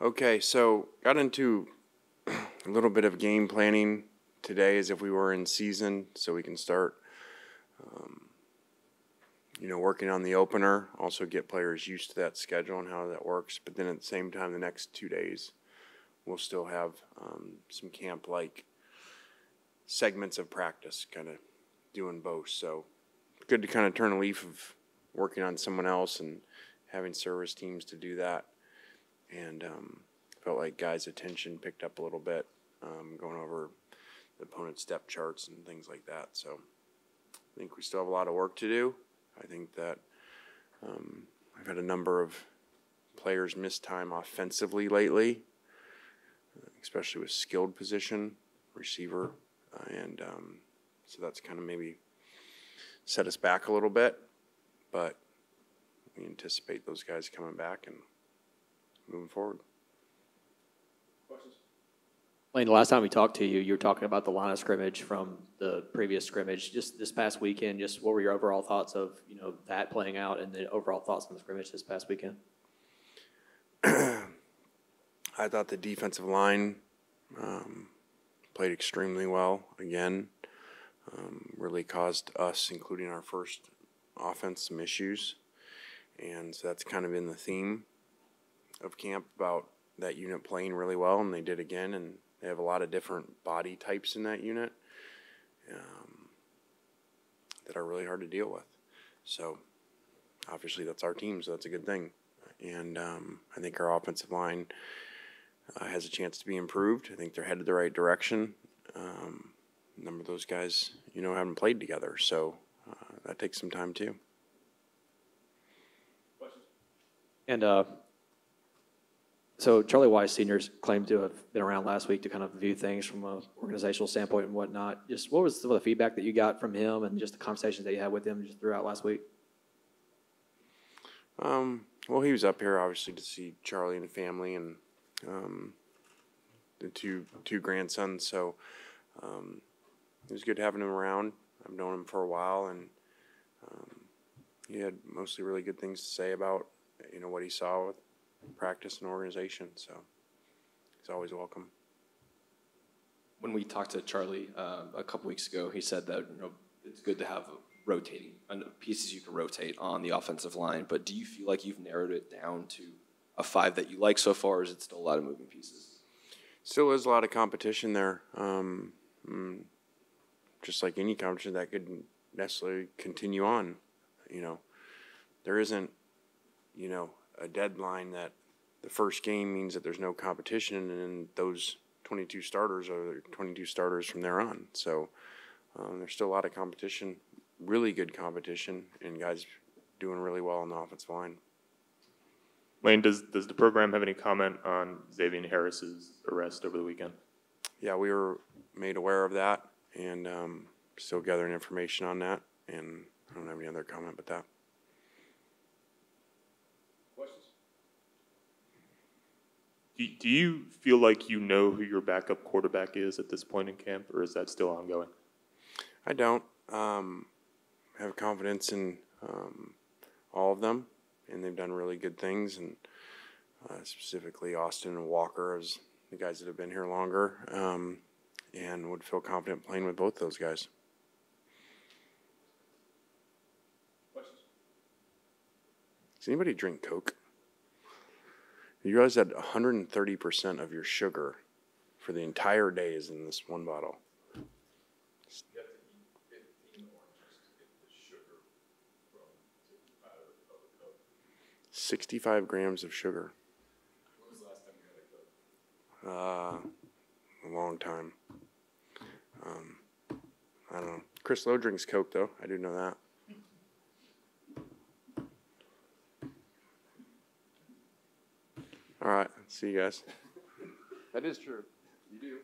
Okay, so got into a little bit of game planning today as if we were in season, so we can start, um, you know, working on the opener, also get players used to that schedule and how that works. But then at the same time, the next two days, we'll still have um, some camp-like segments of practice, kind of doing both. So good to kind of turn a leaf of working on someone else and having service teams to do that. And um, felt like guys' attention picked up a little bit, um, going over the opponent's step charts and things like that. So I think we still have a lot of work to do. I think that um, I've had a number of players miss time offensively lately, especially with skilled position, receiver, and um, so that's kind of maybe set us back a little bit. But we anticipate those guys coming back and moving forward. Questions? Lane, the last time we talked to you, you were talking about the line of scrimmage from the previous scrimmage. Just this past weekend, just what were your overall thoughts of, you know, that playing out and the overall thoughts on the scrimmage this past weekend? I thought the defensive line um, played extremely well again. Um, really caused us, including our first offense, some issues. And so that's kind of been the theme of camp about that unit playing really well, and they did again. And they have a lot of different body types in that unit um, that are really hard to deal with. So obviously, that's our team, so that's a good thing. And um, I think our offensive line uh, has a chance to be improved. I think they're headed the right direction. Um, a number of those guys, you know, haven't played together, so uh, that takes some time too. And uh, so Charlie Weis Seniors claimed to have been around last week to kind of view things from an organizational standpoint and whatnot. Just what was some of the feedback that you got from him and just the conversations that you had with him just throughout last week? Um, well, he was up here obviously to see Charlie and the family and um, the two two grandsons. So um, it was good having him around. I've known him for a while, and um, he had mostly really good things to say about you know what he saw with practice and organization. So he's always welcome. When we talked to Charlie uh, a couple weeks ago, he said that you know, it's good to have rotating uh, pieces you can rotate on the offensive line. But do you feel like you've narrowed it down to a five that you like so far, or is it still a lot of moving pieces? Still is a lot of competition there. Um, mm, just like any competition that could necessarily continue on. You know, there isn't, you know, a deadline that the first game means that there's no competition, and those 22 starters are 22 starters from there on. So um, there's still a lot of competition, really good competition, and guys doing really well on the offensive line. Lane, does, does the program have any comment on Xavier Harris's arrest over the weekend? Yeah, we were made aware of that, and um, still gathering information on that, and I don't have any other comment but that. Do, do you feel like you know who your backup quarterback is at this point in camp, or is that still ongoing? I don't um, have confidence in um, all of them, and they've done really good things, and uh, specifically Austin and Walker as the guys that have been here longer, um, and would feel confident playing with both those guys. Questions? Does anybody drink Coke? You realize that 130% of your sugar for the entire day is in this one bottle. You have to eat fifteen oranges to get the sugar from the powder of a Coke. 65 grams of sugar. When was the last time you had a Coke? Uh, a long time. Um, I don't know. Chris Lowe drinks Coke, though. I do know that. All right. See you guys. That is true. You do.